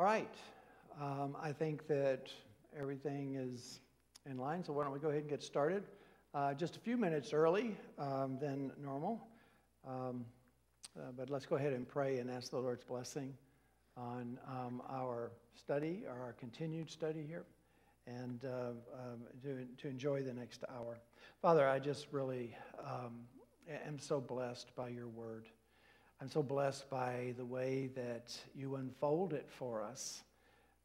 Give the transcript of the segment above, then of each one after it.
All right. Um, I think that everything is in line, so why don't we go ahead and get started? Uh, just a few minutes early um, than normal, um, uh, but let's go ahead and pray and ask the Lord's blessing on um, our study, or our continued study here, and uh, um, to, to enjoy the next hour. Father, I just really um, am so blessed by your word. I'm so blessed by the way that you unfold it for us,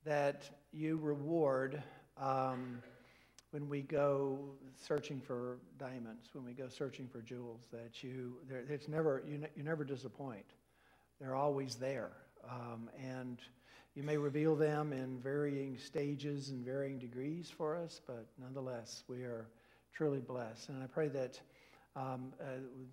that you reward um, when we go searching for diamonds, when we go searching for jewels, that you, it's never, you, you never disappoint. They're always there. Um, and you may reveal them in varying stages and varying degrees for us, but nonetheless, we are truly blessed. And I pray that um, uh,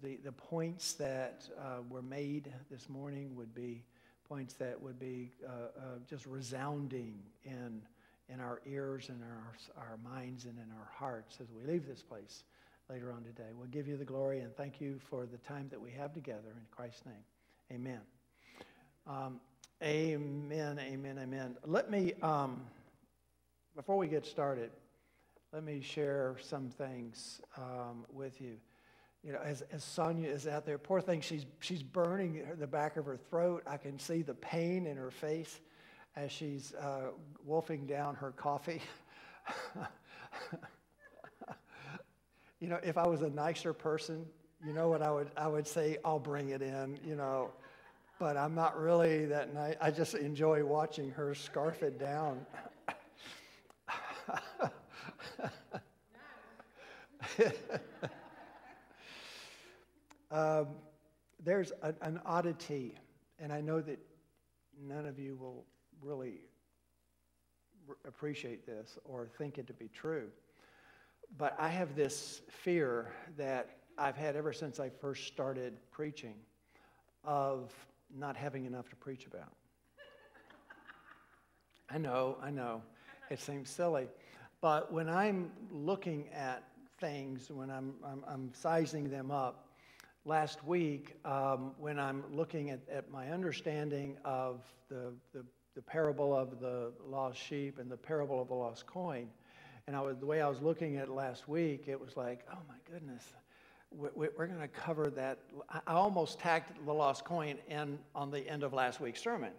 the, the points that uh, were made this morning would be points that would be uh, uh, just resounding in, in our ears and our, our minds and in our hearts as we leave this place later on today. We'll give you the glory and thank you for the time that we have together in Christ's name. Amen. Um, amen, amen, amen. Let me, um, before we get started, let me share some things um, with you you know, as, as Sonia is out there, poor thing, she's, she's burning the back of her throat. I can see the pain in her face as she's uh, wolfing down her coffee. you know, if I was a nicer person, you know what I would, I would say, I'll bring it in, you know. But I'm not really that nice. I just enjoy watching her scarf it down. Um, there's a, an oddity, and I know that none of you will really appreciate this or think it to be true. But I have this fear that I've had ever since I first started preaching of not having enough to preach about. I know, I know, it seems silly. But when I'm looking at things, when I'm, I'm, I'm sizing them up, last week um, when I'm looking at, at my understanding of the, the, the, parable of the lost sheep and the parable of the lost coin. And I was, the way I was looking at it last week, it was like, oh my goodness, we, are going to cover that. I almost tacked the lost coin in, on the end of last week's sermon.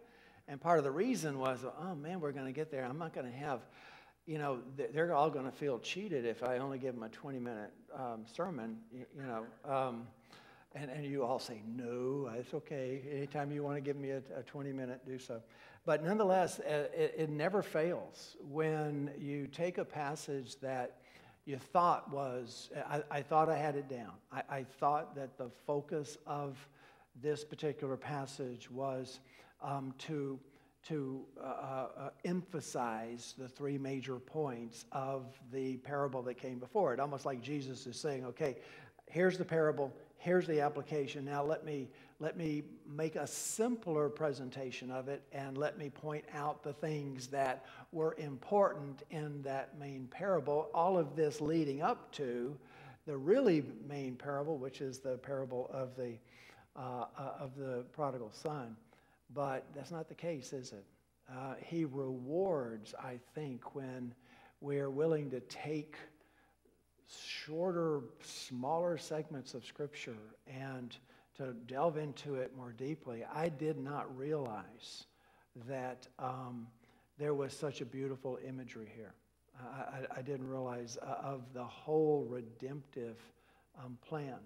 And part of the reason was, oh man, we're going to get there. I'm not going to have, you know, they're all going to feel cheated if I only give them a 20 minute um, sermon, you, you know. Um, and, and you all say, no, it's okay. Anytime you want to give me a, a 20 minute, do so. But nonetheless, uh, it, it never fails when you take a passage that you thought was, I, I thought I had it down. I, I, thought that the focus of this particular passage was um, to, to uh, uh, emphasize the three major points of the parable that came before it. Almost like Jesus is saying, okay, here's the parable, here's the application. Now let me, let me make a simpler presentation of it and let me point out the things that were important in that main parable. All of this leading up to the really main parable, which is the parable of the, uh, uh, of the prodigal son. But that's not the case, is it? Uh, he rewards, I think, when we're willing to take shorter, smaller segments of Scripture and to delve into it more deeply, I did not realize that um, there was such a beautiful imagery here. I, I, didn't realize uh, of the whole redemptive um, plan.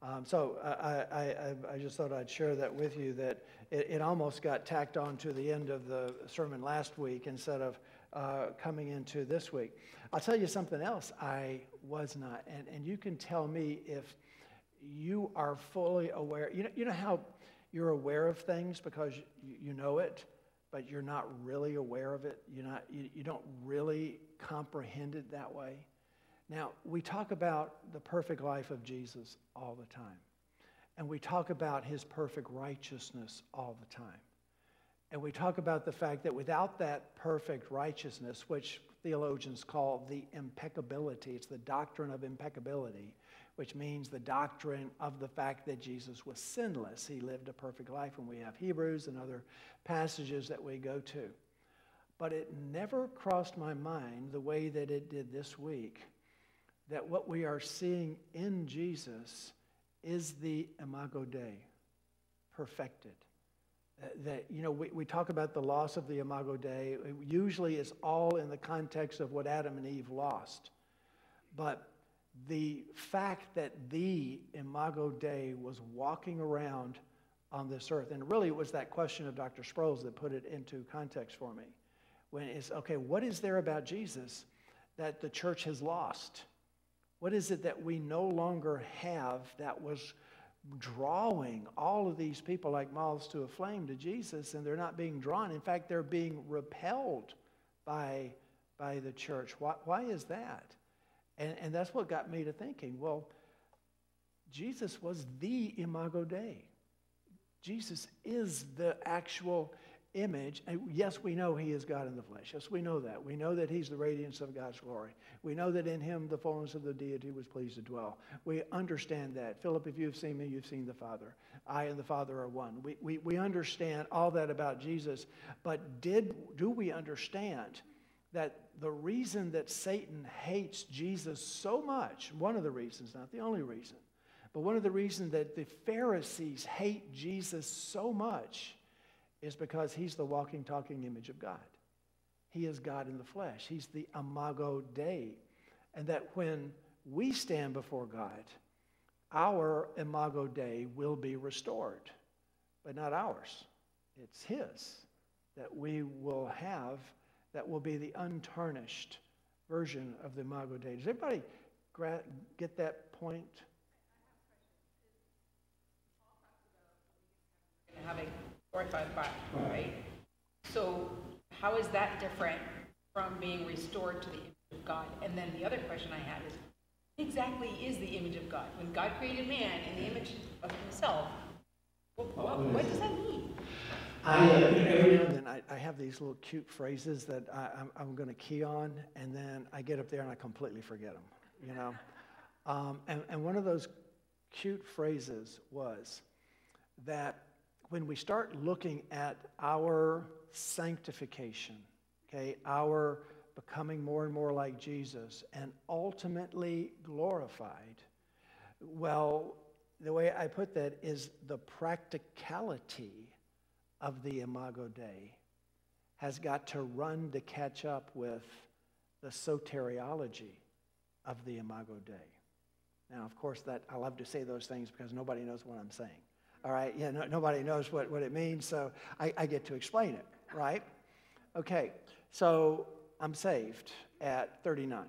Um, so I, I, I, just thought I'd share that with you that it, it, almost got tacked on to the end of the sermon last week instead of uh, coming into this week. I'll tell you something else I was not, and, and you can tell me if you are fully aware. You know, you know how you're aware of things because you, you know it, but you're not really aware of it. You're not, you, you don't really comprehend it that way. Now, we talk about the perfect life of Jesus all the time. And we talk about his perfect righteousness all the time. And we talk about the fact that without that perfect righteousness, which theologians call the impeccability. It's the doctrine of impeccability, which means the doctrine of the fact that Jesus was sinless. He lived a perfect life, and we have Hebrews and other passages that we go to. But it never crossed my mind the way that it did this week that what we are seeing in Jesus is the Imago Dei, perfected. That, you know, we, we talk about the loss of the Imago Dei. It usually it's all in the context of what Adam and Eve lost. But the fact that the Imago Dei was walking around on this earth, and really it was that question of Dr. Sproul's that put it into context for me. When it's, okay, what is there about Jesus that the church has lost? What is it that we no longer have that was drawing all of these people like moths to a flame to Jesus and they're not being drawn? In fact, they're being repelled by, by the church. Why, why is that? And, and that's what got me to thinking well, Jesus was the Imago Dei. Jesus is the actual image. And yes, we know he is God in the flesh. Yes, we know that. We know that he's the radiance of God's glory. We know that in him the fullness of the deity was pleased to dwell. We understand that. Philip, if you've seen me, you've seen the Father. I and the Father are one. We, we, we understand all that about Jesus. But did, do we understand that the reason that Satan hates Jesus so much, one of the reasons, not the only reason, but one of the reasons that the Pharisees hate Jesus so much is because he's the walking, talking image of God. He is God in the flesh. He's the imago Dei. And that when we stand before God, our imago Dei will be restored, but not ours. It's His that we will have, that will be the untarnished version of the imago Dei. Does everybody get that point? Having glorified body, right? So how is that different from being restored to the image of God? And then the other question I had is, exactly is the image of God? When God created man in the image of himself, what, what, what does that mean? I, uh, every now and then I, I, have these little cute phrases that I, am going to key on, and then I get up there and I completely forget them, you know? Um, and, and one of those cute phrases was that when we start looking at our sanctification, okay, our becoming more and more like Jesus and ultimately glorified, well, the way I put that is the practicality of the Imago Dei has got to run to catch up with the soteriology of the Imago Dei. Now, of course, that I love to say those things because nobody knows what I'm saying. All right, yeah, no, nobody knows what, what it means, so I, I get to explain it, right? Okay, so I'm saved at 39.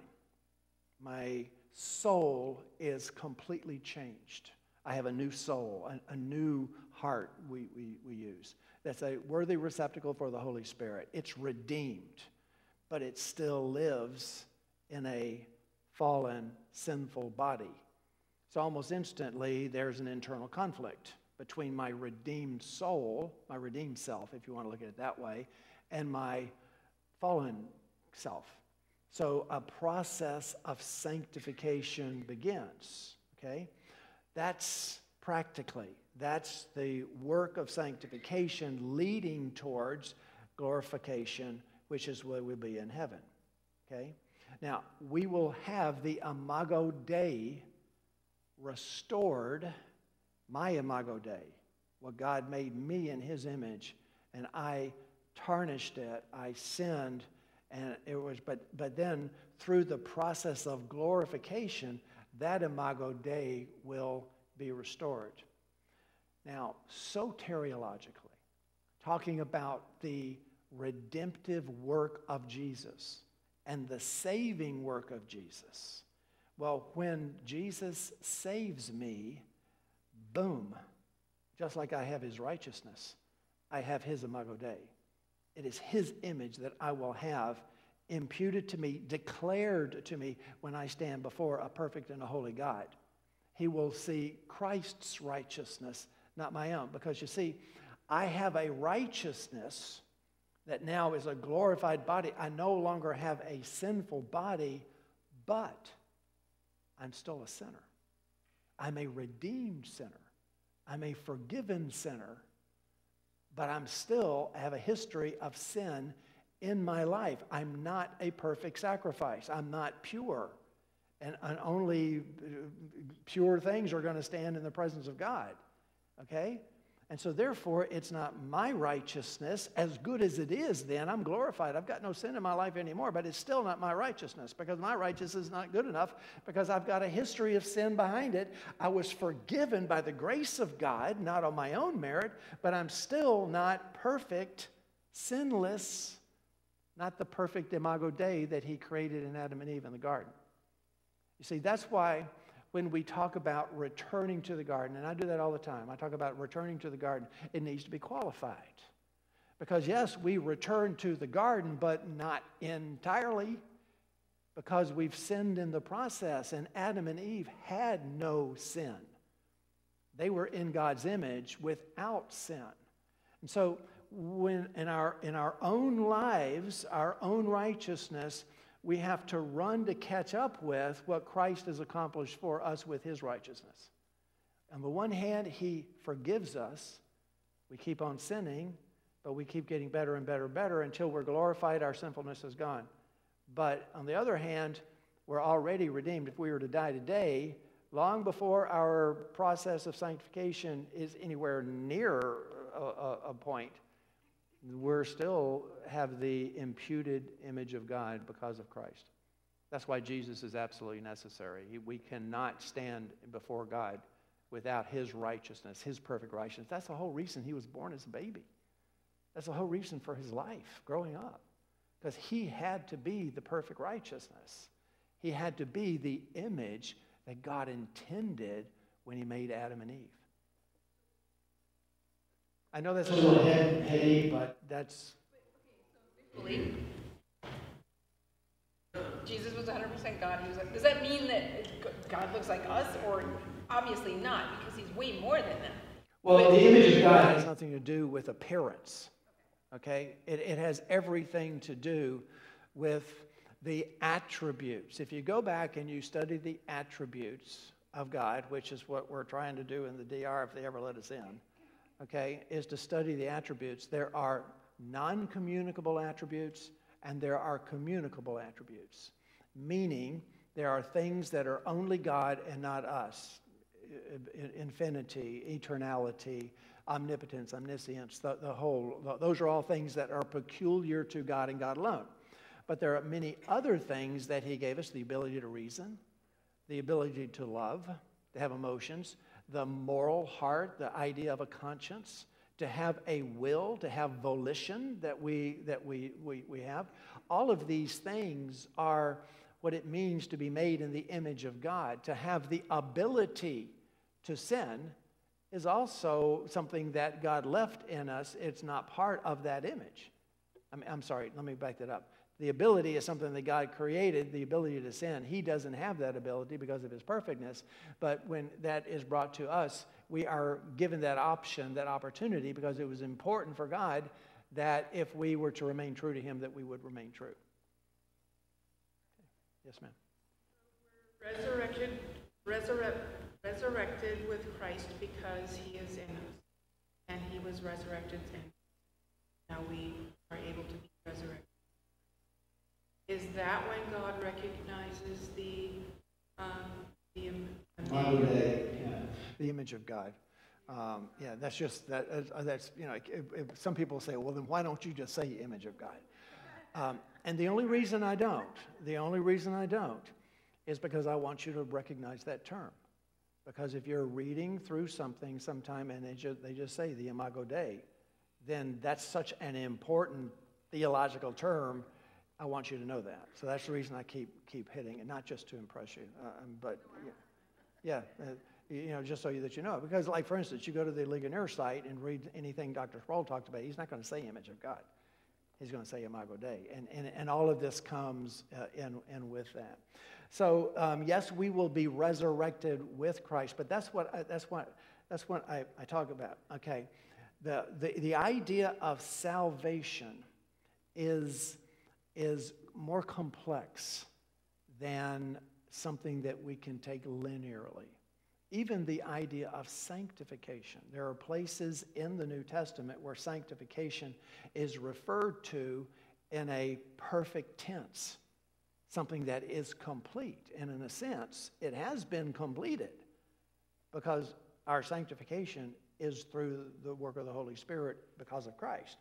My soul is completely changed. I have a new soul, a, a new heart we, we, we use. That's a worthy receptacle for the Holy Spirit. It's redeemed, but it still lives in a fallen, sinful body. So almost instantly, there's an internal conflict between my redeemed soul, my redeemed self, if you want to look at it that way, and my fallen self. So a process of sanctification begins, okay? That's practically, that's the work of sanctification leading towards glorification, which is where we'll be in heaven, okay? Now, we will have the Imago Dei restored my imago Dei, what God made me in his image, and I tarnished it, I sinned, and it was, but, but then through the process of glorification, that imago Dei will be restored. Now, soteriologically, talking about the redemptive work of Jesus and the saving work of Jesus. Well, when Jesus saves me, boom, just like I have his righteousness, I have his imago Dei. It is his image that I will have imputed to me, declared to me when I stand before a perfect and a holy God. He will see Christ's righteousness, not my own. Because you see, I have a righteousness that now is a glorified body. I no longer have a sinful body, but I'm still a sinner. I'm a redeemed sinner. I'm a forgiven sinner, but I'm still have a history of sin in my life. I'm not a perfect sacrifice. I'm not pure. And, and only uh, pure things are going to stand in the presence of God. Okay? And so, therefore, it's not my righteousness, as good as it is, then I'm glorified. I've got no sin in my life anymore, but it's still not my righteousness because my righteousness is not good enough because I've got a history of sin behind it. I was forgiven by the grace of God, not on my own merit, but I'm still not perfect, sinless, not the perfect imago Dei that He created in Adam and Eve in the garden. You see, that's why when we talk about returning to the garden, and I do that all the time, I talk about returning to the garden, it needs to be qualified. Because, yes, we return to the garden, but not entirely, because we've sinned in the process, and Adam and Eve had no sin. They were in God's image without sin. And so, when in our, in our own lives, our own righteousness, we have to run to catch up with what Christ has accomplished for us with his righteousness. On the one hand, he forgives us. We keep on sinning, but we keep getting better and better and better until we're glorified, our sinfulness is gone. But on the other hand, we're already redeemed. If we were to die today, long before our process of sanctification is anywhere near a, a, a point, we're still have the imputed image of God because of Christ. That's why Jesus is absolutely necessary. We cannot stand before God without his righteousness, his perfect righteousness. That's the whole reason he was born as a baby. That's the whole reason for his life growing up. Because he had to be the perfect righteousness. He had to be the image that God intended when he made Adam and Eve. I know that's a little head, heady, but that's. Jesus was 100% God. He was like, does that mean that God looks like us, or obviously not, because he's way more than that? Well, but the image of God has nothing to do with appearance. Okay, it, it has everything to do with the attributes. If you go back and you study the attributes of God, which is what we're trying to do in the DR if they ever let us in, okay, is to study the attributes. There are non communicable attributes and there are communicable attributes, meaning there are things that are only God and not us infinity, eternality, omnipotence, omniscience, the, the whole, those are all things that are peculiar to God and God alone. But there are many other things that He gave us the ability to reason, the ability to love, to have emotions, the moral heart, the idea of a conscience, to have a will, to have volition that we, that we, we, we have. All of these things are what it means to be made in the image of God. To have the ability to sin is also something that God left in us. It's not part of that image. I mean, I'm sorry, let me back that up. The ability is something that God created, the ability to sin. He doesn't have that ability because of his perfectness. But when that is brought to us, we are given that option, that opportunity, because it was important for God that if we were to remain true to him, that we would remain true. Yes, ma'am. Resurrected, resurrect, resurrected with Christ because he is in us. And he was resurrected, and now we are able to be that when God recognizes the, um, the, yeah. the image of God? Um, yeah, that's just that. Uh, that's you know, if, if some people say, well, then why don't you just say image of God? Um, and the only reason I don't, the only reason I don't, is because I want you to recognize that term. Because if you're reading through something sometime and they just, they just say the imago Dei, then that's such an important theological term I want you to know that. So that's the reason I keep keep hitting it, not just to impress you, uh, um, but yeah, yeah uh, you know, just so you, that you know. Because, like for instance, you go to the Ligonier site and read anything Dr. Sproul talked about, he's not going to say image of God. He's going to say Imago Dei, and and and all of this comes uh, in in with that. So um, yes, we will be resurrected with Christ, but that's what I, that's what that's what I, I talk about. Okay, the the the idea of salvation is, is more complex than something that we can take linearly. Even the idea of sanctification. There are places in the New Testament where sanctification is referred to in a perfect tense, something that is complete. And in a sense, it has been completed because our sanctification is through the work of the Holy Spirit because of Christ.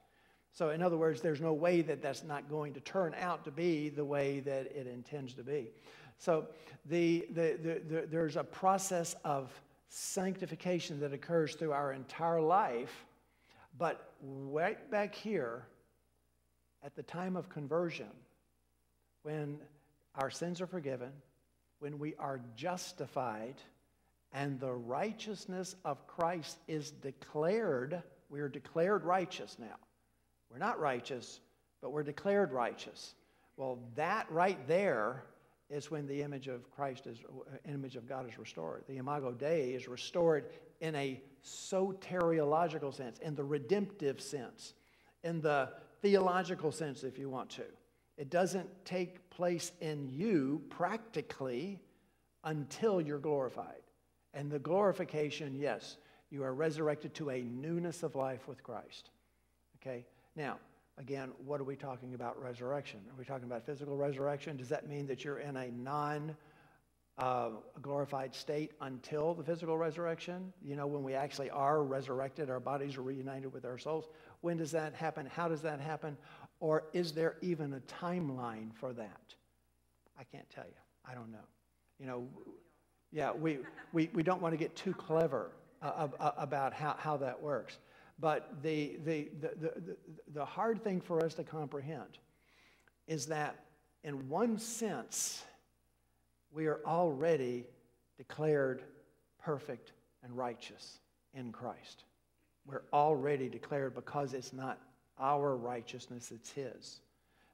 So, in other words, there's no way that that's not going to turn out to be the way that it intends to be. So, the, the, the, the, there's a process of sanctification that occurs through our entire life, but right back here, at the time of conversion, when our sins are forgiven, when we are justified, and the righteousness of Christ is declared, we are declared righteous now. We're not righteous, but we're declared righteous. Well, that right there is when the image of Christ is, image of God is restored. The imago Dei is restored in a soteriological sense, in the redemptive sense, in the theological sense, if you want to. It doesn't take place in you practically until you're glorified. And the glorification, yes, you are resurrected to a newness of life with Christ. Okay? Now, again, what are we talking about resurrection? Are we talking about physical resurrection? Does that mean that you're in a non uh, glorified state until the physical resurrection? You know, when we actually are resurrected, our bodies are reunited with our souls. When does that happen? How does that happen? Or is there even a timeline for that? I can't tell you. I don't know. You know, yeah, we, we, we don't want to get too clever uh, uh, about how, how that works. But the, the, the, the, hard thing for us to comprehend is that, in one sense, we are already declared perfect and righteous in Christ. We're already declared because it's not our righteousness, it's His.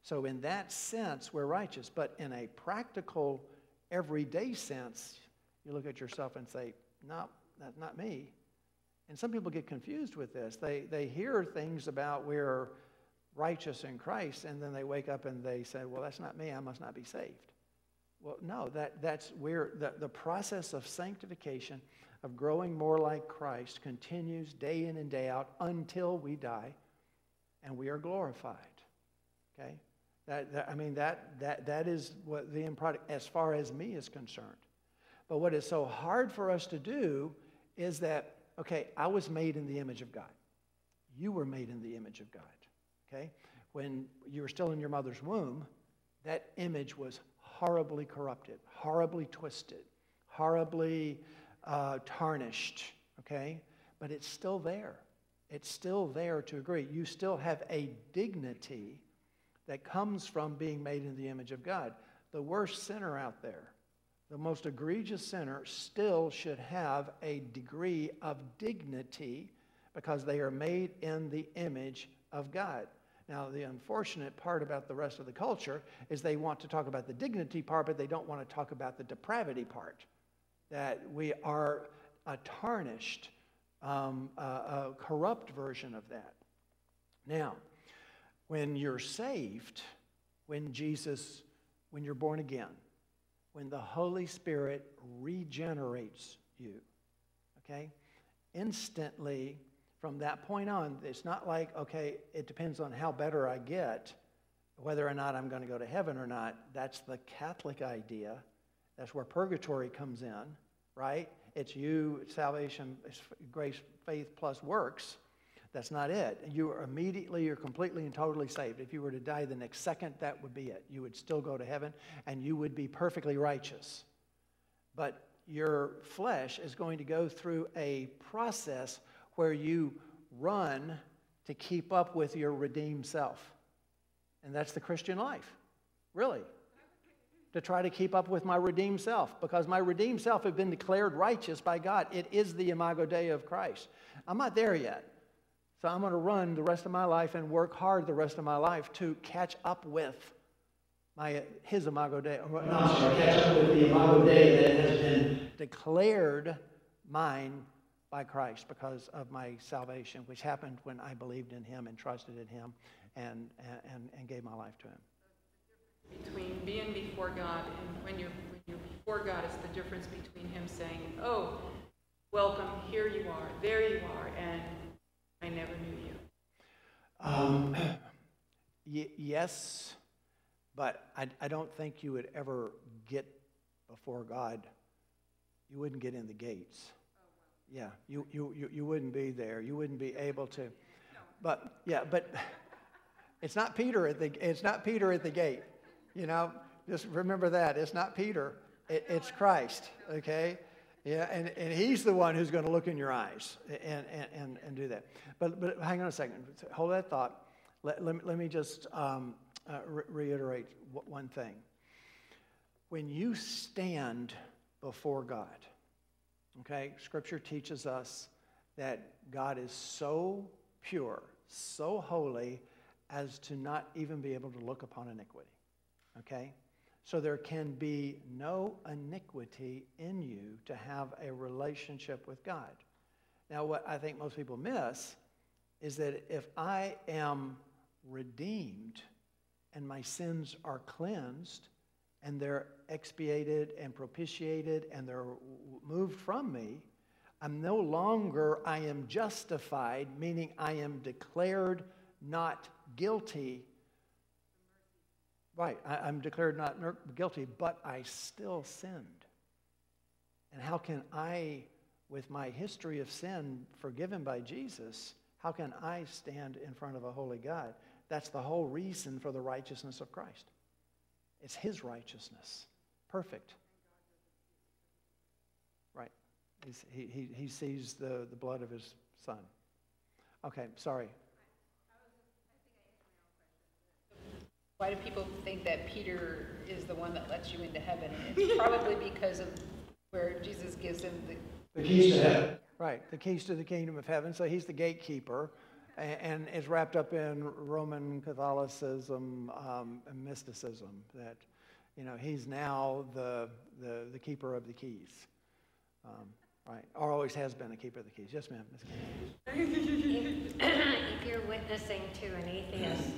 So, in that sense, we're righteous. But in a practical, everyday sense, you look at yourself and say, No, that's not me. And some people get confused with this. They, they hear things about we're righteous in Christ, and then they wake up and they say, Well, that's not me. I must not be saved. Well, no, that, that's where the, the process of sanctification, of growing more like Christ, continues day in and day out until we die and we are glorified. Okay? That, that, I mean, that, that, that is what the end product, as far as me is concerned. But what is so hard for us to do is that okay, I was made in the image of God. You were made in the image of God. Okay? When you were still in your mother's womb, that image was horribly corrupted, horribly twisted, horribly uh, tarnished. Okay? But it's still there. It's still there to agree. You still have a dignity that comes from being made in the image of God. The worst sinner out there the most egregious sinner still should have a degree of dignity because they are made in the image of God. Now, the unfortunate part about the rest of the culture is they want to talk about the dignity part, but they don't want to talk about the depravity part. That we are a tarnished, um, a, a corrupt version of that. Now, when you're saved, when Jesus, when you're born again, when the Holy Spirit regenerates you. Okay? Instantly, from that point on, it's not like, okay, it depends on how better I get, whether or not I'm going to go to heaven or not. That's the Catholic idea. That's where purgatory comes in, right? It's you, salvation, grace, faith plus works. That's not it. You are immediately, you're completely and totally saved. If you were to die the next second, that would be it. You would still go to heaven and you would be perfectly righteous. But your flesh is going to go through a process where you run to keep up with your redeemed self. And that's the Christian life, really. To try to keep up with my redeemed self, because my redeemed self has been declared righteous by God. It is the imago Dei of Christ. I'm not there yet. So I'm going to run the rest of my life and work hard the rest of my life to catch up with my his imago Dei. No, catch up with the imago Dei that has been declared mine by Christ because of my salvation, which happened when I believed in Him and trusted in Him and, and, and gave my life to him. Between being before God and when you're, when you're before God, is the difference between him saying, oh, welcome, here you are, there you are, and I never knew you. Um, y- yes, but I, I don't think you would ever get before God. You wouldn't get in the gates. Yeah, you, you, you, you wouldn't be there. You wouldn't be able to. But yeah, but it's not Peter at the it's not Peter at the gate. You know, just remember that it's not Peter. It, it's Christ. Okay. Yeah, and, and he's the one who's going to look in your eyes and, and, and, do that. But, but hang on a second. Hold that thought. Let, let, let me just um, uh, re- reiterate one thing. When you stand before God, okay, Scripture teaches us that God is so pure, so holy, as to not even be able to look upon iniquity, okay? So there can be no iniquity in you to have a relationship with God. Now, what I think most people miss is that if I am redeemed and my sins are cleansed and they're expiated and propitiated and they're moved from me, I'm no longer, I am justified, meaning I am declared not guilty Right, I, am declared not guilty, but I still sinned. And how can I, with my history of sin forgiven by Jesus, how can I stand in front of a holy God? That's the whole reason for the righteousness of Christ. It's his righteousness, perfect. Right. He, he, he sees the, the blood of his son. Okay, sorry. Why do people think that Peter is the one that lets you into heaven? It's probably because of where Jesus gives him the, the keys to heaven. Right, the keys to the kingdom of heaven. So he's the gatekeeper and, and is wrapped up in Roman Catholicism um, and mysticism. That, you know, he's now the, the, the keeper of the keys. Um, right, or always has been a keeper of the keys. Yes, ma'am. if, if you're witnessing to an atheist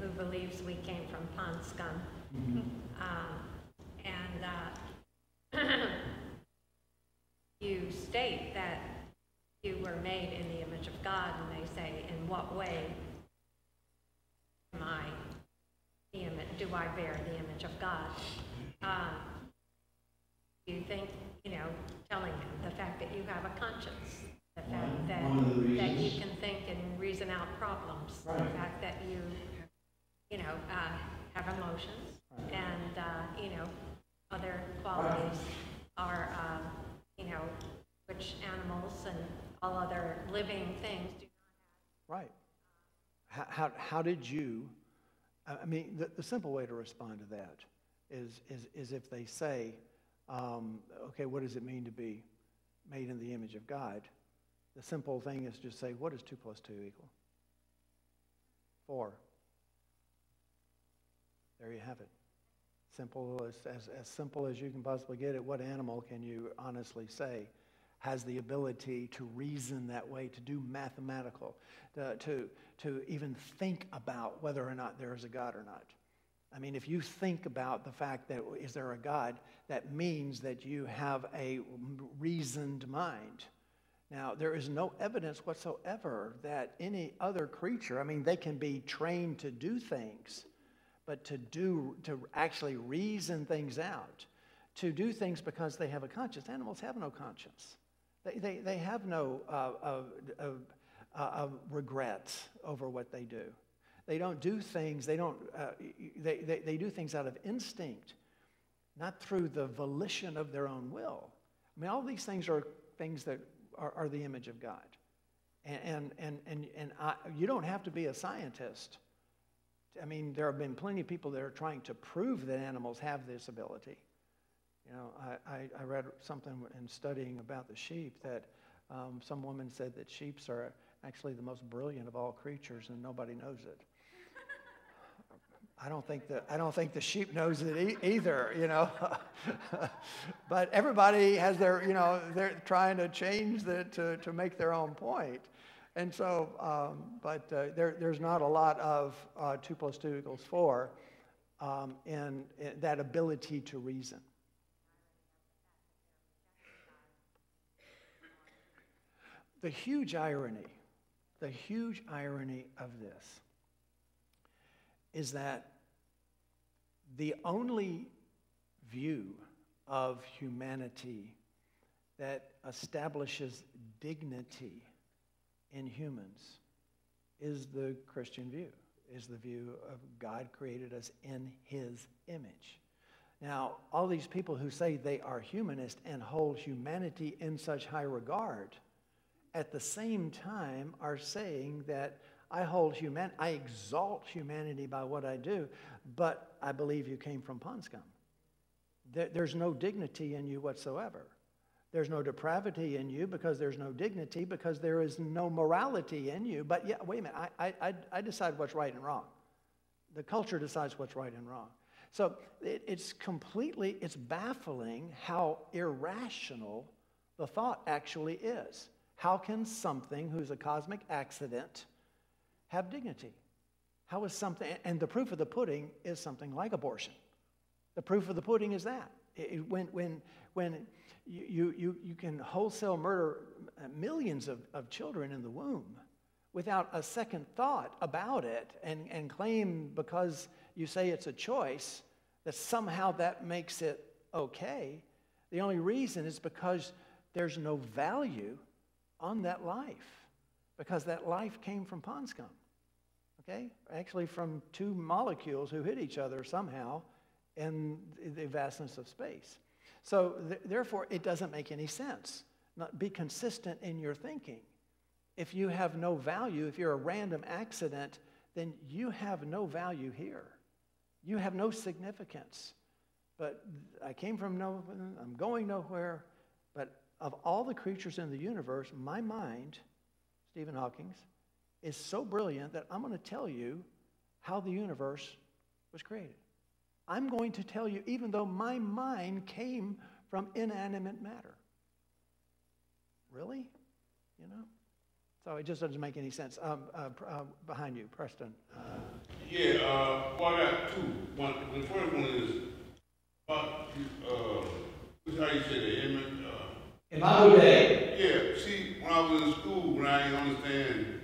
who believes we came from pond scum. Mm-hmm. Um, and uh, you state that you were made in the image of God, and they say, in what way am I the image, do I bear the image of God? Uh, you think, you know, telling them the fact that you have a conscience, the fact that, that you can think and reason out problems, right. the fact that you you know, uh, have emotions, and, uh, you know, other qualities are, uh, you know, which animals and all other living things do not have. Right. How, how, how did you, I mean, the, the simple way to respond to that is, is, is if they say, um, okay, what does it mean to be made in the image of God? The simple thing is just say, what does 2 plus 2 equal? 4. There you have it. Simple as, as, as simple as you can possibly get it. What animal can you honestly say has the ability to reason that way, to do mathematical, to, to, to even think about whether or not there is a God or not? I mean, if you think about the fact that is there a God, that means that you have a reasoned mind. Now, there is no evidence whatsoever that any other creature, I mean, they can be trained to do things but to do, to actually reason things out, to do things because they have a conscience. Animals have no conscience. They, they, they have no uh, uh, uh, uh regret over what they do. They don't do things, they don't, uh, they, they, they do things out of instinct, not through the volition of their own will. I mean, all these things are things that are, are the image of God. And, and, and, and, and I, you don't have to be a scientist I mean, there have been plenty of people that are trying to prove that animals have this ability. You know, I, I, I read something in studying about the sheep that um, some woman said that sheep are actually the most brilliant of all creatures and nobody knows it. I don't think the, I don't think the sheep knows it e- either, you know. but everybody has their, you know, they're trying to change the, to, to make their own point. And so, um, but uh, there, there's not a lot of uh, 2 plus 2 equals 4 um, in, in that ability to reason. The huge irony, the huge irony of this is that the only view of humanity that establishes dignity in humans is the Christian view, is the view of God created us in his image. Now, all these people who say they are humanist and hold humanity in such high regard, at the same time are saying that I hold human, I exalt humanity by what I do, but I believe you came from pond scum. There, there's no dignity in you whatsoever. There's no depravity in you because there's no dignity, because there is no morality in you. But yeah, wait a minute, I, I, I decide what's right and wrong. The culture decides what's right and wrong. So it, it's completely, it's baffling how irrational the thought actually is. How can something who's a cosmic accident have dignity? How is something, and the proof of the pudding is something like abortion. The proof of the pudding is that. It, when, when, when you, you, you can wholesale murder uh, millions of, of children in the womb without a second thought about it and, and claim because you say it's a choice that somehow that makes it okay. The only reason is because there's no value on that life because that life came from pond scum. Okay? Actually, from two molecules who hit each other somehow in the vastness of space. So, th- therefore, it doesn't make any sense. Not be consistent in your thinking. If you have no value, if you're a random accident, then you have no value here. You have no significance. But I came from nowhere, I'm going nowhere. But of all the creatures in the universe, my mind, Stephen Hawking's, is so brilliant that I'm going to tell you how the universe was created. I'm going to tell you, even though my mind came from inanimate matter. Really? You know? So it just doesn't make any sense. Um, uh, uh, behind you, Preston. Uh, yeah, uh, well, I got two. One, the first one is, uh, uh, how you say the image? Uh, Imago Dei. Yeah, see, when I was in school, when I didn't understand,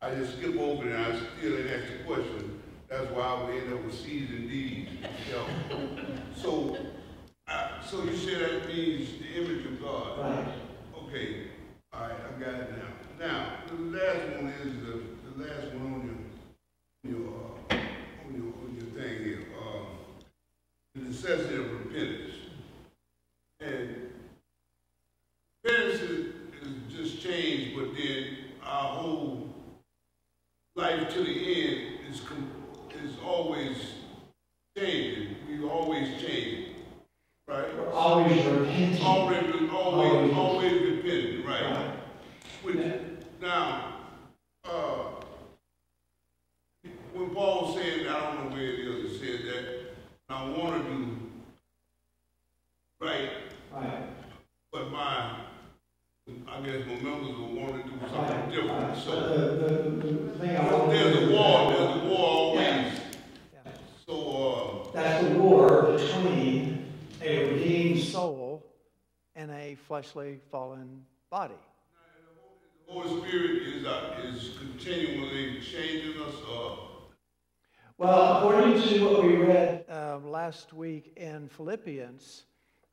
I just skip over it and I still didn't ask the question. That's why we end up with C's and D's. You know? so, uh, so you say that means the image of God. Right. Okay. All right, I got it now. Now, the last one is the, the last one on your your uh, on your on your thing here. Uh, the necessity of repentance. And repentance is, is just change, but then our whole life to the end is com- is always changing. We always changing, right? We're always repenting. Always, always, Always. always repenting, right? Right. Which, now, uh, when Paul said, I don't know where it is, it said that I want to do right, Right. but my, I guess my members will want to do something different. So the, the, the thing I there's a war, there's a war always. Yeah. So, That's the war between a redeemed soul and a fleshly fallen body. uh, the Holy Spirit is, uh, is continually changing us, uh, Well, according to what we read um, last week in Philippians,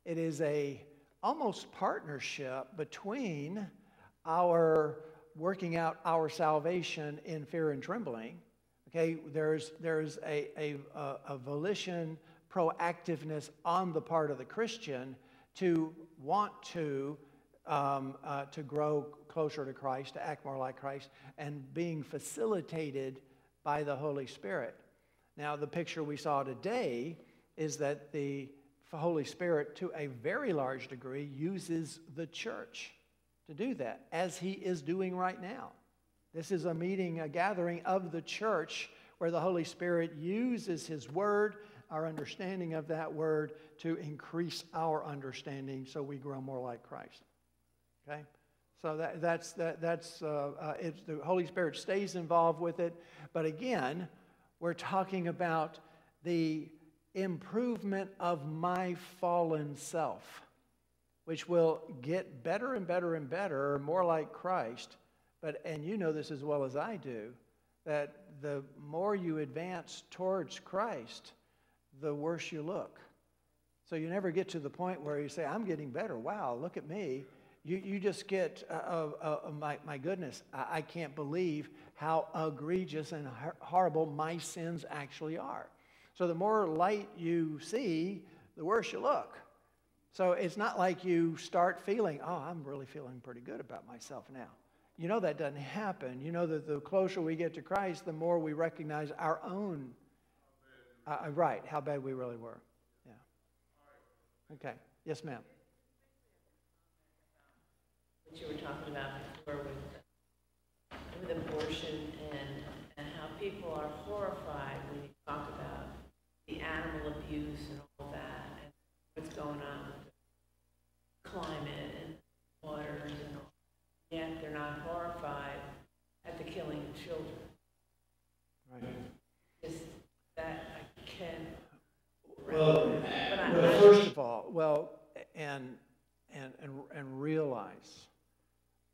it is a almost partnership between our working out our salvation in fear and trembling. Okay, there's there's a a, a, volition, proactiveness on the part of the Christian to want to um, uh, to grow closer to Christ, to act more like Christ, and being facilitated by the Holy Spirit. Now, the picture we saw today is that the Holy Spirit, to a very large degree, uses the church to do that, as He is doing right now. This is a meeting, a gathering of the church where the Holy Spirit uses His Word, our understanding of that Word, to increase our understanding so we grow more like Christ. Okay? So that, that's, that, that's, uh, uh, the Holy Spirit stays involved with it. But again, we're talking about the improvement of my fallen self, which will get better and better and better, more like Christ. But, and you know this as well as I do, that the more you advance towards Christ, the worse you look. So you never get to the point where you say, I'm getting better. Wow, look at me. You, you just get, uh, uh, uh, my, my goodness, I, I can't believe how egregious and horrible my sins actually are. So the more light you see, the worse you look. So it's not like you start feeling, oh, I'm really feeling pretty good about myself now. You know that doesn't happen. You know that the closer we get to Christ, the more we recognize our own, uh, uh right, how bad we really were. Yeah. Okay. Yes, ma'am. what you were talking about before with, with abortion and, and how people are horrified when you talk about the animal abuse and all that and what's going on with the climate and waters and all. Yet they're not horrified at the killing of children. Right. Just that I can. Well, but I, well, I, first of all, well, and and and, and realize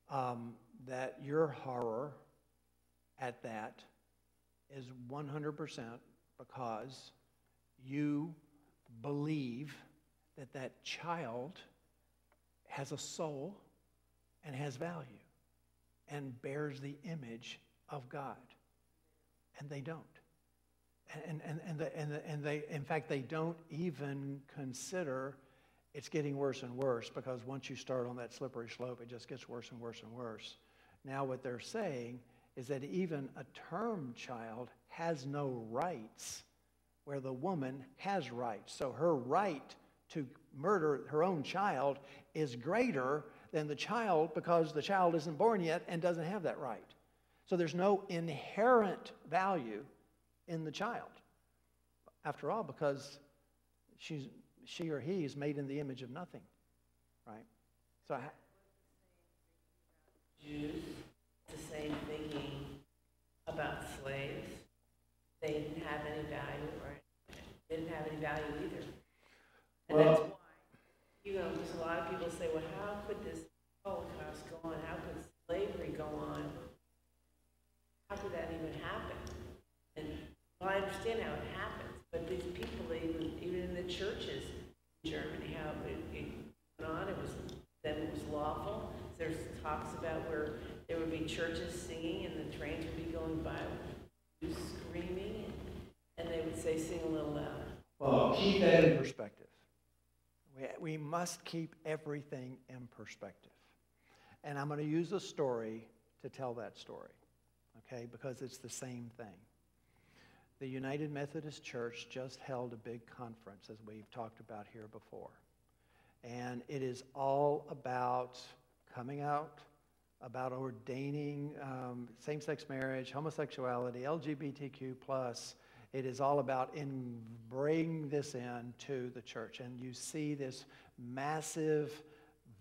um, that your horror at that is 100% because you believe that that child has a soul and has value and bears the image of God. And they don't. And, and, and, the, and, the, and they, in fact, they don't even consider it's getting worse and worse because once you start on that slippery slope, it just gets worse and worse and worse. Now, what they're saying is that even a term child has no rights where the woman has rights. So her right to murder her own child is greater than the child because the child isn't born yet and doesn't have that right. So there's no inherent value in the child. After all, because she's she or he is made in the image of nothing, right? So, I, Jews, the same thinking about slaves. They didn't have any value, or didn't have any value either. And well, that's why, you know, because a lot of people say, well, how could this Holocaust go on? How could slavery go on? How could that even happen? And well, I understand how it happens, but these people, even, even in the churches, in Germany, how it, it went on. It was then it was lawful. There's talks about where there would be churches singing and the trains would be going by, screaming, and, and they would say, "Sing a little louder." Well, keep that in perspective. We, we must keep everything in perspective. And I'm going to use a story to tell that story, okay? Because it's the same thing the United Methodist Church just held a big conference, as we've talked about here before. And it is all about coming out, about ordaining um, same sex marriage, homosexuality, LGBTQ. plus. It is all about in bringing this in to the church. And you see this massive,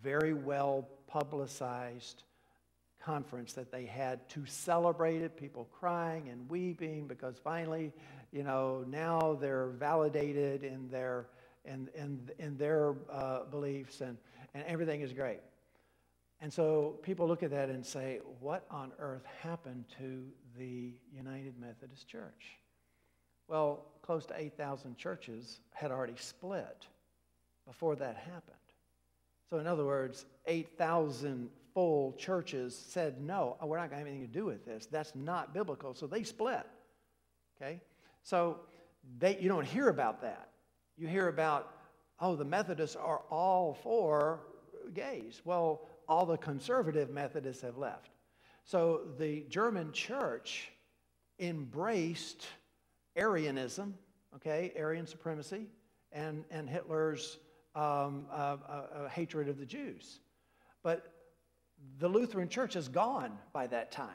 very well publicized conference that they had to celebrate it, people crying and weeping because finally, you know, now they're validated in their, in, in, in their uh, beliefs and, and everything is great. And so people look at that and say, what on earth happened to the United Methodist Church? Well, close to 8,000 churches had already split before that happened. So, in other words, 8,000 full churches said, no, we're not going to have anything to do with this. That's not biblical. So they split. Okay? So they, you don't hear about that. You hear about, oh, the Methodists are all for gays. Well, all the conservative Methodists have left. So the German church embraced Aryanism, okay, Aryan supremacy, and, and Hitler's um, uh, uh, uh, hatred of the Jews. But the Lutheran church is gone by that time.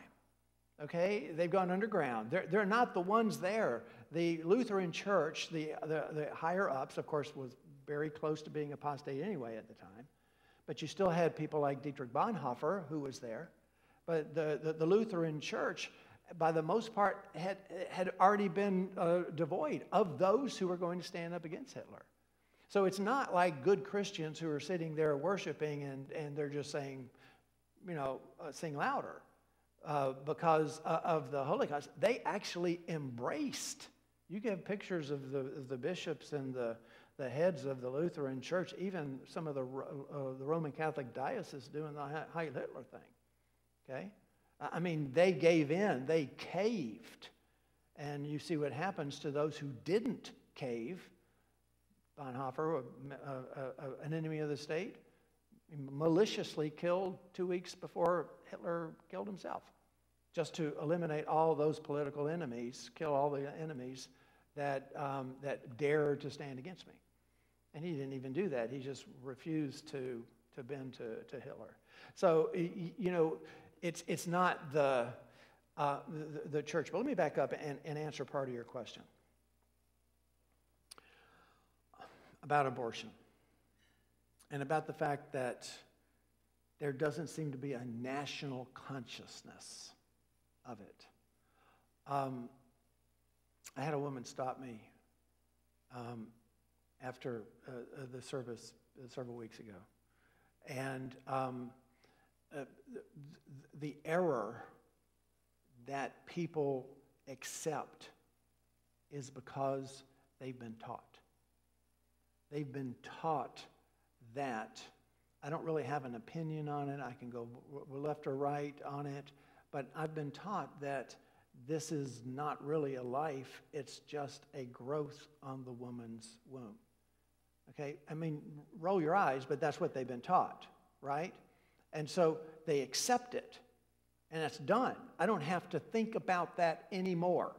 Okay? They've gone underground. They're, they're not the ones there. The Lutheran church, the, the, the higher ups, of course, was very close to being apostate anyway at the time. But you still had people like Dietrich Bonhoeffer, who was there. But the, the, the Lutheran Church, by the most part, had, had already been uh, devoid of those who were going to stand up against Hitler. So it's not like good Christians who are sitting there worshiping and, and they're just saying, you know, uh, sing louder uh, because uh, of the Holocaust. They actually embraced. You get pictures of the, of the bishops and the, the heads of the Lutheran Church, even some of the, uh, the Roman Catholic diocese doing the Heil Hitler thing. Okay? I mean, they gave in, they caved. And you see what happens to those who didn't cave. Bonhoeffer, an enemy of the state, maliciously killed two weeks before Hitler killed himself, just to eliminate all those political enemies, kill all the enemies that, um, that dared to stand against me. And he didn't even do that. He just refused to, to bend to, to Hitler. So, you know, it's, it's not the, uh, the, the, church. But let me back up and, and answer part of your question about abortion and about the fact that there doesn't seem to be a national consciousness of it. Um, I had a woman stop me um, after uh, uh the service uh, several weeks ago. And um, uh, the, the error that people accept is because they've been taught. They've been taught that. I don't really have an opinion on it. I can go left or right on it. But I've been taught that this is not really a life, it's just a growth on the woman's womb. Okay? I mean, roll your eyes, but that's what they've been taught, right? And so they accept it, and it's done. I don't have to think about that anymore.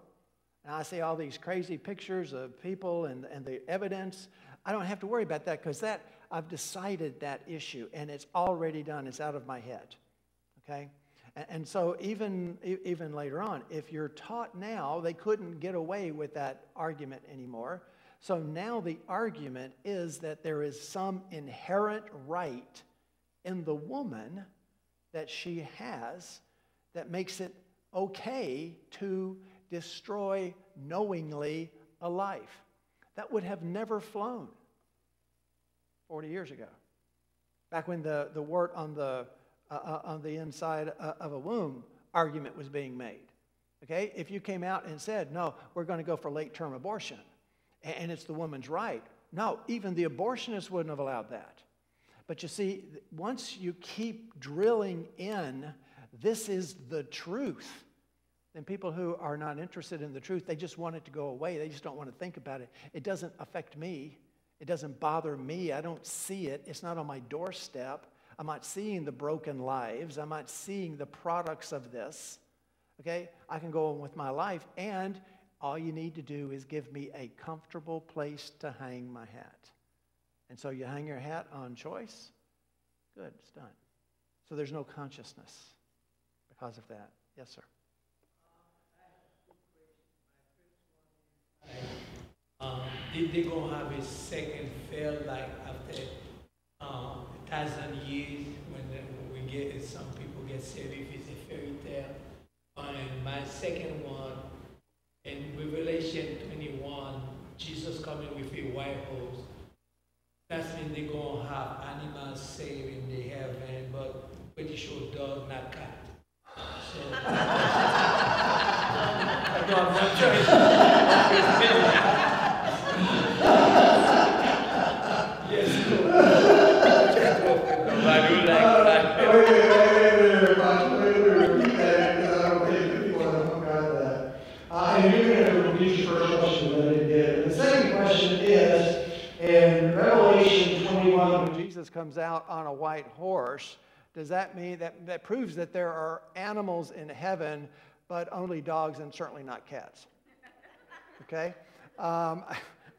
Now, I see all these crazy pictures of people and, and the evidence. I don't have to worry about that because that I've decided that issue, and it's already done. It's out of my head. Okay? And, so even, even later on, if you're taught now, they couldn't get away with that argument anymore. So now the argument is that there is some inherent right in the woman that she has that makes it okay to destroy knowingly a life. That would have never flown 40 years ago. Back when the, the wart on the, uh, uh, on the inside uh, of a womb argument was being made. Okay? If you came out and said, no, we're going to go for late term abortion, and it's the woman's right, no, even the abortionist wouldn't have allowed that. But you see, once you keep drilling in, this is the truth, then people who are not interested in the truth, they just want it to go away. They just don't want to think about it. It doesn't affect me. It doesn't bother me. I don't see it. It's not on my doorstep. I'm not seeing the broken lives. I'm not seeing the products of this. Okay? I can go on with my life, and all you need to do is give me a comfortable place to hang my hat. And so you hang your hat on choice. Good, it's done. So there's no consciousness because of that. Yes, sir. Um, they're going to have a second fail like after um, a thousand years when, the, we get some people get saved if it's a fairy tale. And my second one, in Revelation 21, Jesus coming with a white horse That's when they're going to have animals saved in the heaven, but pretty sure dog, not cat. So, I don't have no choice. yes, I do like cat. Wait, wait, wait, wait, wait, wait, repeat that because I don't think people have got that. Uh, and you're going to repeat your first question that it did. The second question is, in Revelation 21, when Jesus comes out on a white horse, does that mean that that proves that there are animals in heaven, but only dogs and certainly not cats? Okay? Um,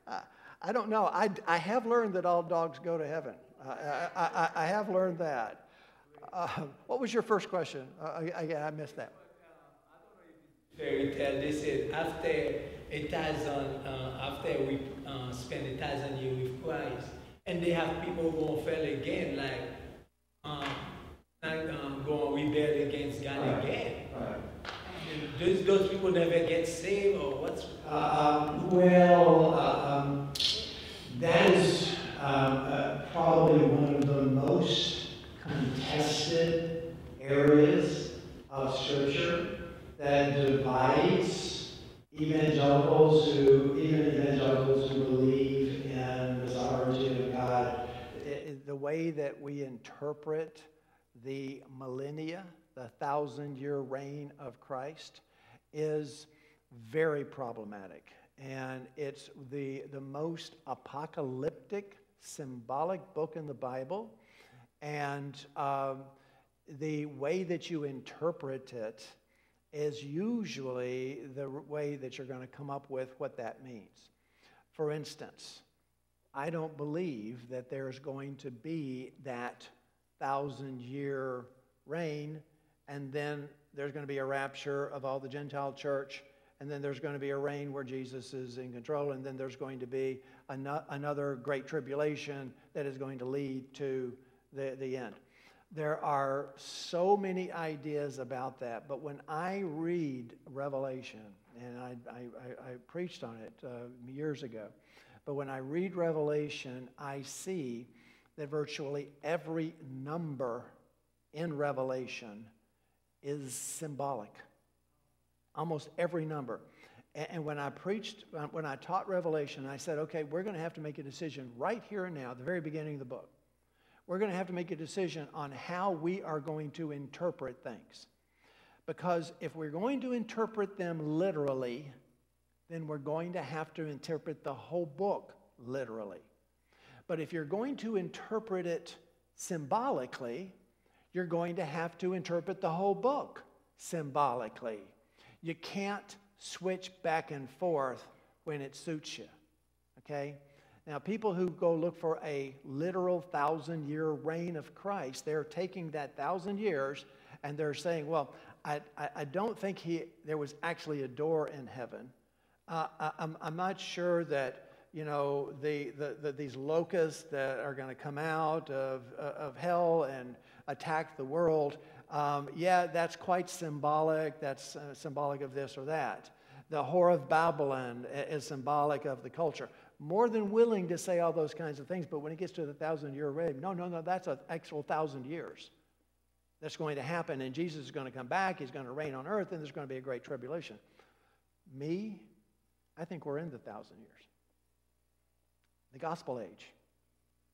I, I, don't know. I, I have learned that all dogs go to heaven. I, I, I have learned that. Uh, what was your first question? Uh, I, I, missed that. Fairy tale. They said after a thousand, uh, after we uh, spend a thousand years with Christ, and they have people who going fail again, like um, not um, go and rebel against God again. Right. Those, those people never get saved or what's, Um, well, uh, um, that is um, uh, probably one of the most contested areas of Scripture that divides evangelicals who, even evangelicals who believe in the sovereignty of God. I- I- the way that we interpret the millennia, the thousand year reign of Christ, is very problematic. And it's the, the most apocalyptic, symbolic book in the Bible. And um, the way that you interpret it is usually the way that you're going to come up with what that means. For instance, I don't believe that there's going to be that thousand year reign, and then there's going to be a rapture of all the Gentile church, and then there's going to be a reign where Jesus is in control, and then there's going to be ano- another great tribulation that is going to lead to the, the end. There are so many ideas about that, but when I read Revelation, and I, I, I, I preached on it uh, years ago, but when I read Revelation, I see that virtually every number in Revelation is symbolic. Almost every number. And when I preached, uh, when I taught Revelation, I said, okay, we're going to have to make a decision right here and now, at the very beginning of the book. We're going to have to make a decision on how we are going to interpret things. Because if we're going to interpret them literally, then we're going to have to interpret the whole book literally. But if you're going to interpret it symbolically, you're going to have to interpret the whole book symbolically. You can't switch back and forth when it suits you. Okay? Now, people who go look for a literal thousand year reign of Christ, they're taking that thousand years and they're saying, well, I, I, I don't think he, there was actually a door in heaven. Uh, I, I'm, I'm not sure that, you know, the, the, the, these locusts that are going to come out of, of hell and attack the world, um, yeah, that's quite symbolic. That's uh, symbolic of this or that. The Whore of Babylon is symbolic of the culture. More than willing to say all those kinds of things, but when it gets to the thousand year reign, no, no, no, that's an actual thousand years that's going to happen, and Jesus is going to come back, he's going to reign on earth, and there's going to be a great tribulation. Me, I think we're in the thousand years. The gospel age,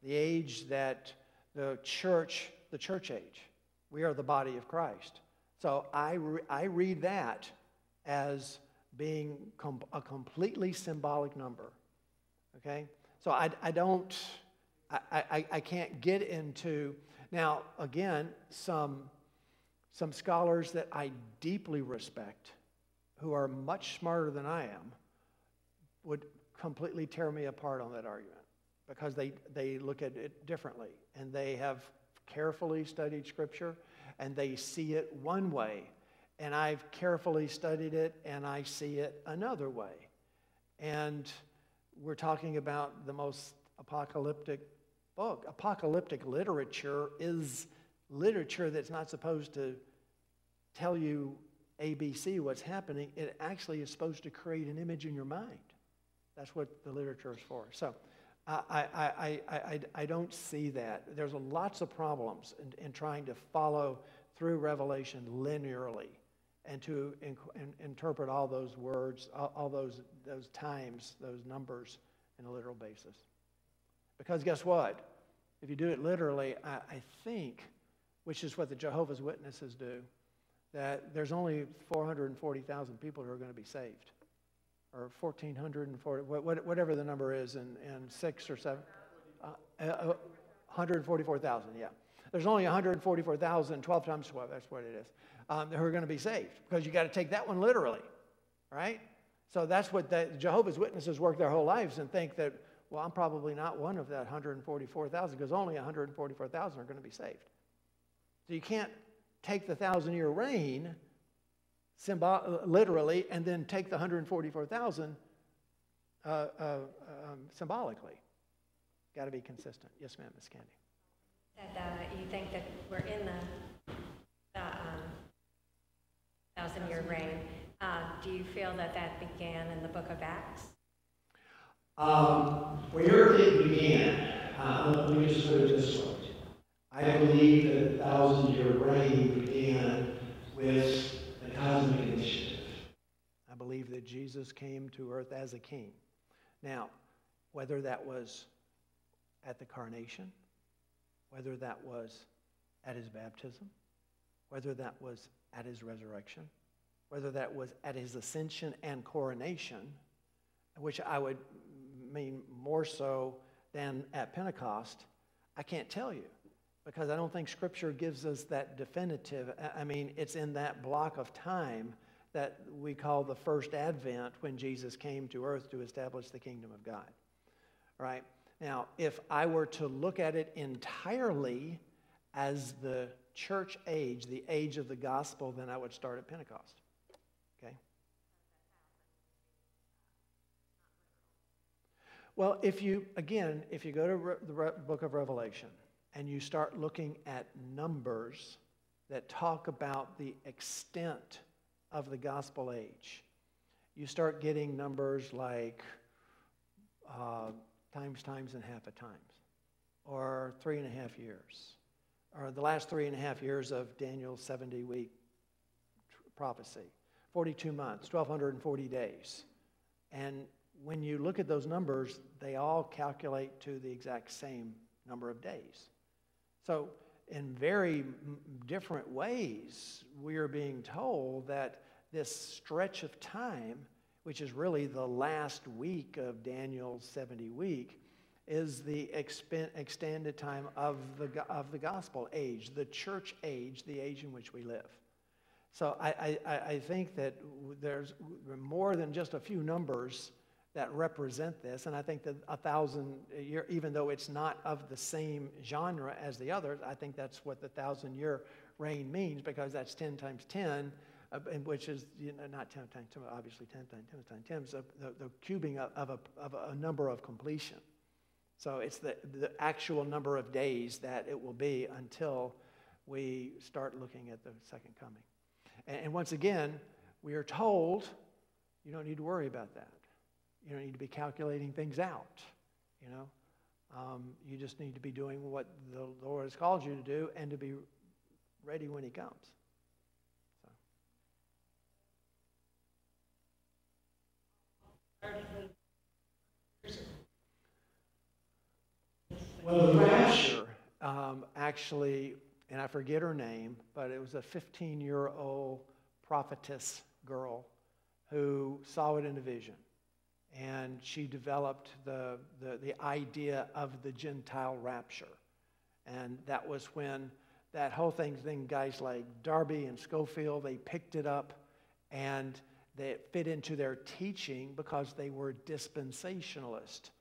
the age that the church, the church age, we are the body of Christ. So I, re- I read that as being com- a completely symbolic number. Okay? So I, I don't, I, I, I can't get into, now, again, some, some scholars that I deeply respect, who are much smarter than I am, would completely tear me apart on that argument because they, they look at it differently and they have carefully studied Scripture and they see it one way. And I've carefully studied it and I see it another way. And we're talking about the most apocalyptic book. Apocalyptic literature is literature that's not supposed to tell you ABC, what's happening. It actually is supposed to create an image in your mind. That's what the literature is for. So I, I, I, I, I don't see that. There's lots of problems in, in trying to follow through Revelation linearly and to in, in, interpret all those words, all, all those, those times, those numbers in a literal basis. Because guess what? If you do it literally, I, I think, which is what the Jehovah's Witnesses do, that there's only 440,000 people who are going to be saved or 1,440, what- what- whatever the number is, and, and six or seven, uh, uh, 144,000, yeah. There's only 144,000, 12 times 12, that's what it is, um, who are going to be saved, because you got to take that one literally, right? So that's what the Jehovah's Witnesses work their whole lives and think that, well, I'm probably not one of that 144,000, because only 144,000 are going to be saved. So you can't take the thousand year reign symbol- literally and then take the 144,000 uh, uh, um, symbolically. Got to be consistent. Yes, ma'am, Miss Candy. That uh, you think that we're in the, the um, thousand-year reign. Uh, Do you feel that that began in the book of Acts? Um, where it began, uh, let me just put it this way. I believe that the thousand-year reign began with the initiative. I believe that Jesus came to earth as a king. Now, whether that was at the coronation, whether that was at his baptism, whether that was at his resurrection, whether that was at his ascension and coronation, which I would mean more so than at Pentecost, I can't tell you because I don't think Scripture gives us that definitive. I- mean, it's in that block of time that we call the first advent when Jesus came to earth to establish the kingdom of God. Right? Now, if I were to look at it entirely as the church age, the age of the gospel, then I would start at Pentecost. Okay? Well, if you, again, if you go to Re- the Re- book of Revelation and you start looking at numbers that talk about the extent of the gospel age, you start getting numbers like uh, times, times, and half a times, or three and a half years, or the last three and a half years of Daniel's 70 week prophecy, 42 months, 1,240 days. And when you look at those numbers, they all calculate to the exact same number of days. So, in very different ways, we are being told that this stretch of time, which is really the last week of Daniel's 70 week, is the expen- extended time of the, of the gospel age, the church age, the age in which we live. So I, I, I I think that there's more than just a few numbers that represent this, and I think that a thousand year, even though it's not of the same genre as the others, I think that's what the thousand year reign means because that's 10 times 10, uh, which is you know, not 10 times 10, obviously 10 times 10 times 10, so the, the cubing of, of, a, of a number of completion. So it's the, the actual number of days that it will be until we start looking at the second coming. And, and once again, we are told you don't need to worry about that. You don't need to be calculating things out. You know, um, you just need to be doing what the Lord has called you to do and to be ready when He comes. Well, the rapture um, actually, and I forget her name, but it was a 15 year old prophetess girl who saw it in a vision. And she developed the, the, the idea of the Gentile rapture. And that was when that whole thing, then guys like Darby and Scofield, they picked it up and they fit into their teaching because they were dispensationalist.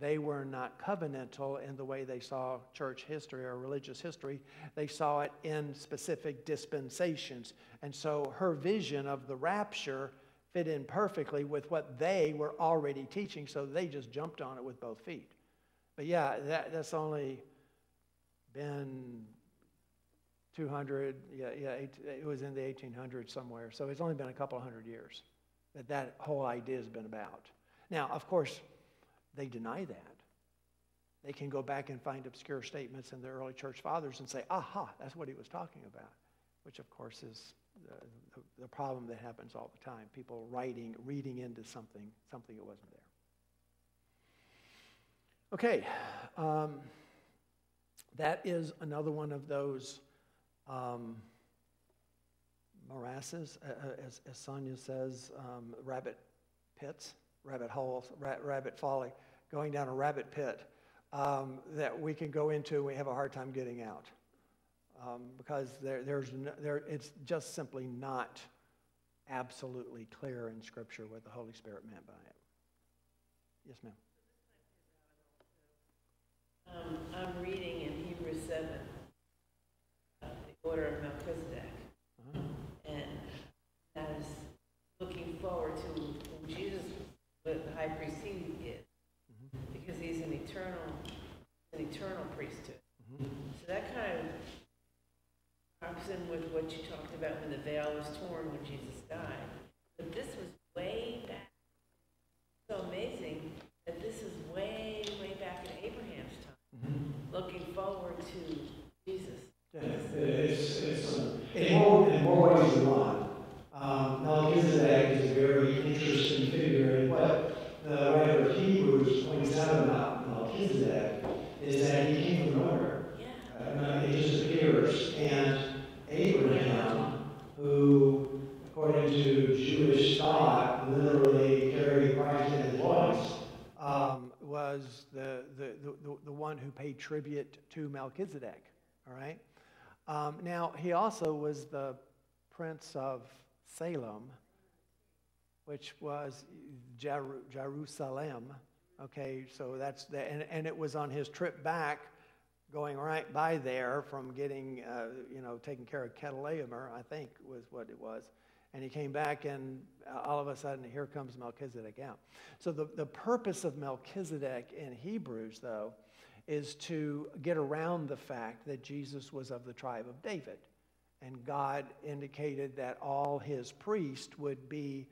They were not covenantal in the way they saw church history or religious history. They saw it in specific dispensations. And so her vision of the rapture fit in perfectly with what they were already teaching, so they just jumped on it with both feet. But yeah, that, that's only been 200, yeah, yeah, it was in the 1800s somewhere, so it's only been a couple hundred years that that whole idea has been about. Now, of course, they deny that. They can go back and find obscure statements in the early church fathers and say, aha, that's what he was talking about, which of course is the, the, problem that happens all the time. People writing, reading into something, something that wasn't there. Okay, um, that is another one of those um, morasses, as, as Sonia says, um, rabbit pits, rabbit holes, ra- rabbit folly, going down a rabbit pit um, that we can go into we have a hard time getting out. Um, because there, there's no, there, it's just simply not absolutely clear in Scripture what the Holy Spirit meant by it. Yes, ma'am. Um, I'm reading in Hebrews seven, uh, the order of Melchizedek, Uh-huh. and that is looking forward to who Jesus, what the high priest he is, Mhm. because he's an eternal, an eternal priesthood. Mhm. So That kind of in with what you talked about when the veil was torn when Jesus died. But this was way back. So amazing that this is way, way back in Abraham's time, mm-hmm. looking forward to Jesus. Yeah, It's, it's, in more, in more ways than one. The, the, one who paid tribute to Melchizedek, all right? Um, now, he also was the prince of Salem, which was Jeru- Jerusalem. Okay, so that's the, and, and it was on his trip back, going right by there from getting, uh, you know, taking care of Kedorlaomer, I think was what it was. And he came back, and uh, all of a sudden, here comes Melchizedek out. So the, the purpose of Melchizedek in Hebrews, though, is to get around the fact that Jesus was of the tribe of David. And God indicated that all his priests would be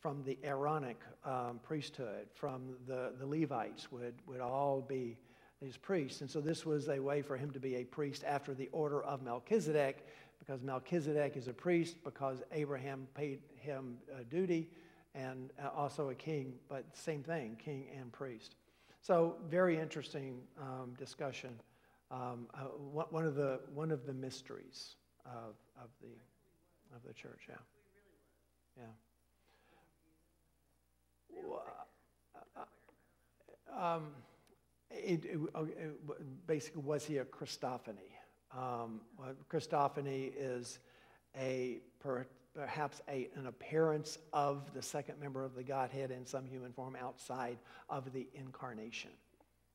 from the Aaronic um, priesthood, from the, the Levites would, would all be his priests. And so this was a way for him to be a priest after the order of Melchizedek, because Melchizedek is a priest, because Abraham paid him uh, duty, and uh, also a king, but same thing, king and priest. So very interesting um, discussion. Um, uh, one of the one of the mysteries of, of the of the church. Yeah. Yeah. Well, uh, uh, um, it, it, it- basically, was he a Christophany? Um, Christophany is a per, perhaps a, an appearance of the second member of the Godhead in some human form outside of the incarnation.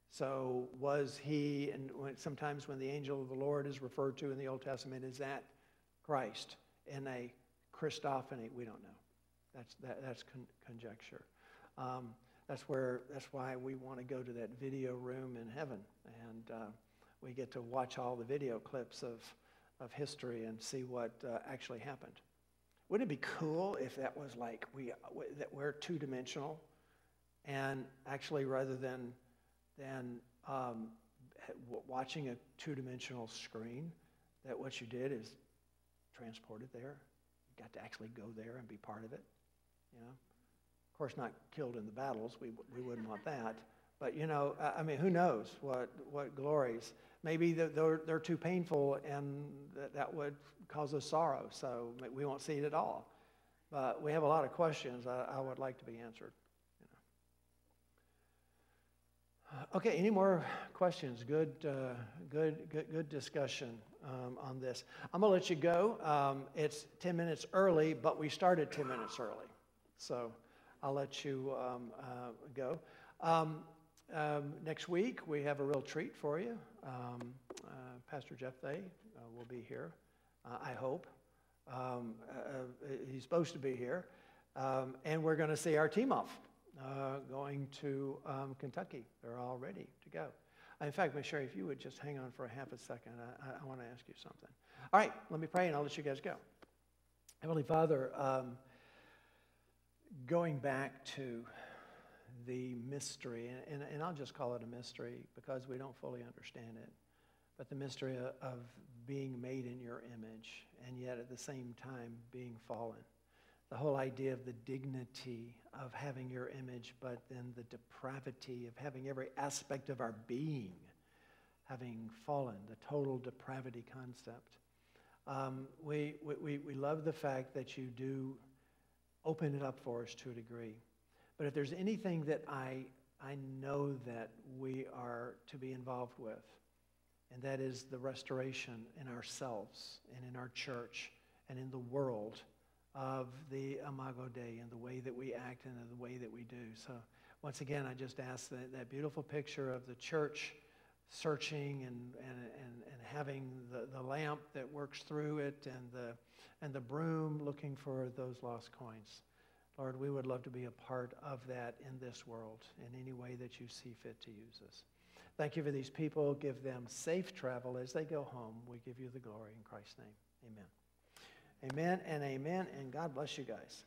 So was he, and when, sometimes when the angel of the Lord is referred to in the Old Testament, is that Christ in a Christophany? We don't know. That's, that, that's con- conjecture. Um, that's where, that's why we want to go to that video room in heaven. And uh, we get to watch all the video clips of, of history and see what uh, actually happened. Wouldn't it be cool if that was like we, that we're two dimensional and actually rather than, than um, watching a two dimensional screen, that what you did is transported there? You got to actually go there and be part of it, you know? Of course, not killed in the battles. We, we wouldn't want that. But, you know, I, mean, who knows what, what glories. Maybe they're, they're too painful and that, that would cause us sorrow, so we won't see it at all. But we have a lot of questions I, I would like to be answered. you know. Okay, any more questions? Good, uh, good, good, good discussion um, on this. I'm gonna let you go. Um, it's 10 minutes early, but we started 10 minutes early. So I'll let you um, uh, go. Um, next week, we have a real treat for you. Um, uh, Pastor Jeff Day uh, will be here, uh, I hope. Um, uh, uh, he's supposed to be here. Um, and we're going to see our team off uh, going to um, Kentucky. They're all ready to go. In fact, Ms. Sherry, if you would just hang on for a half a second, I, I, I want to ask you something. All right, let me pray and I'll let you guys go. Heavenly Father, um, going back to the mystery, and, and, and I'll just call it a mystery because we don't fully understand it, but the mystery of, of being made in your image and yet at the same time being fallen. The whole idea of the dignity of having your image, but then the depravity of having every aspect of our being having fallen, the total depravity concept. Um, we, we, we love the fact that you do open it up for us to a degree. But if there's anything that I, I know that we are to be involved with, and that is the restoration in ourselves and in our church and in the world of the Imago Dei and the way that we act and the way that we do. So once again, I just ask that, that beautiful picture of the church searching and, and, and, and having the, the lamp that works through it and the, and the broom looking for those lost coins. Lord, we would love to be a part of that in this world in any way that you see fit to use us. Thank you for these people. Give them safe travel as they go home. We give you the glory in Christ's name. Amen. Amen and amen, and God bless you guys.